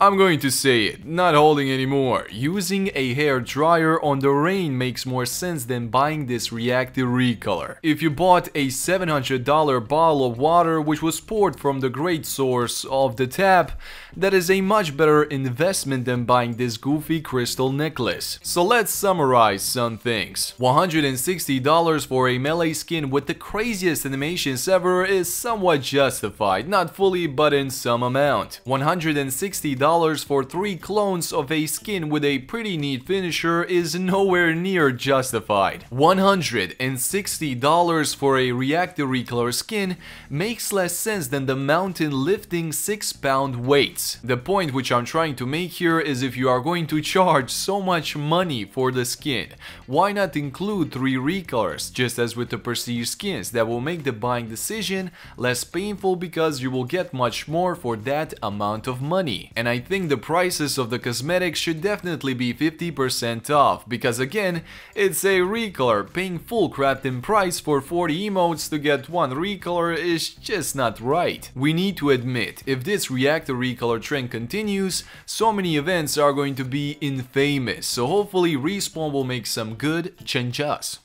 I'm going to say it, not holding anymore. Using a hair dryer on the rain makes more sense than buying this reactive recolor. If you bought a $700 bottle of water which was poured from the great source of the tap, that is a much better investment than buying this goofy crystal necklace. So let's summarize some things. $160 for a melee skin with the craziest animations ever is somewhat justified, not fully but in some amount. $160 $100 for 3 clones of a skin with a pretty neat finisher is nowhere near justified. $160 for a reactive recolor skin makes less sense than the mountain lifting 6 pound weights. The point which I'm trying to make here is if you are going to charge so much money for the skin, why not include 3 recolors just as with the prestige skins that will make the buying decision less painful because you will get much more for that amount of money. And I I think the prices of the cosmetics should definitely be 50% off, because again, it's a recolor, paying full crafting price for 40 emotes to get one recolor is just not right. We need to admit, if this reactive recolor trend continues, so many events are going to be infamous, so hopefully Respawn will make some good changes.